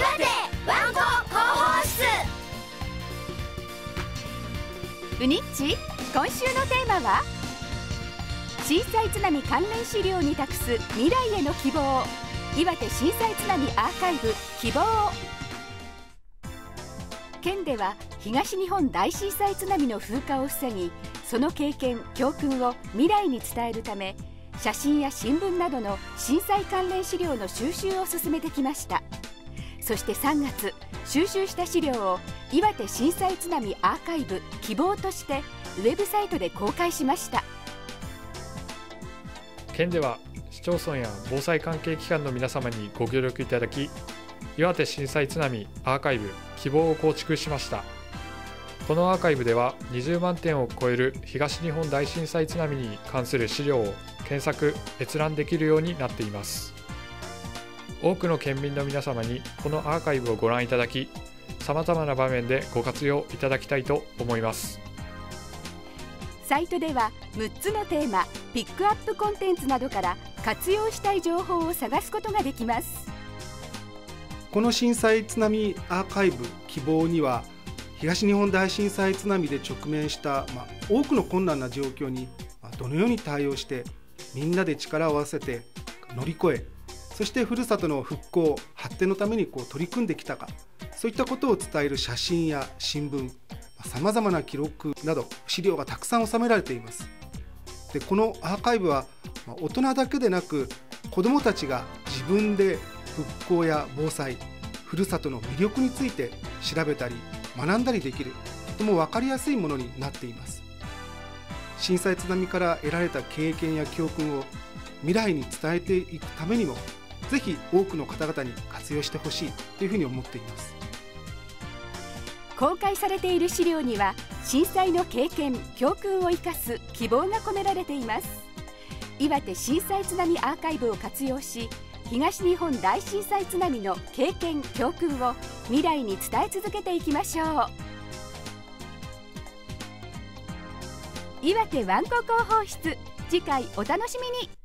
岩手ワンコ広報室ウニッチ今週のテーマは？震災津波関連資料に託す未来への希望。岩手震災津波アーカイブ希望。県では東日本大震災津波の風化を防ぎその経験教訓を未来に伝えるため写真や新聞などの震災関連資料の収集を進めてきました。そして3月収集した資料を岩手震災津波アーカイブ希望としてウェブサイトで公開しました。県では市町村や防災関係機関の皆様にご協力いただき岩手震災津波アーカイブ希望を構築しました。このアーカイブでは20万点を超える東日本大震災津波に関する資料を検索閲覧できるようになっています。多くの県民の皆様にこのアーカイブをご覧いただきさまざまな場面でご活用いただきたいと思います。サイトでは6つのテーマピックアップコンテンツなどから活用したい情報を探すことができます。この震災津波アーカイブ希望には東日本大震災津波で直面した、まあ、多くの困難な状況に、まあ、どのように対応してみんなで力を合わせて乗り越えそしてふるさとの復興発展のためにこう取り組んできたかそういったことを伝える写真や新聞さまざまな記録など資料がたくさん収められています。でこのアーカイブは大人だけでなく子どもたちが自分で復興や防災ふるさとの魅力について調べたり学んだりできるとても分かりやすいものになっています。震災津波から得られた経験や教訓を未来に伝えていくためにもぜひ多くの方々に活用してほしいというふうに思っています。公開されている資料には震災の経験教訓を生かす希望が込められています。岩手震災津波アーカイブを活用し東日本大震災津波の経験教訓を未来に伝え続けていきましょう。岩手ワンコ広報室次回お楽しみに。